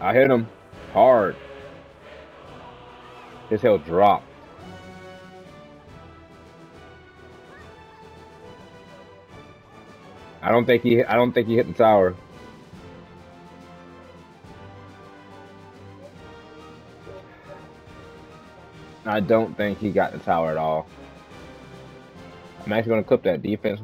I hit him hard. His health dropped. I don't think he. I don't think he hit the tower. I don't think he got the tower at all. I'm actually going to clip that defense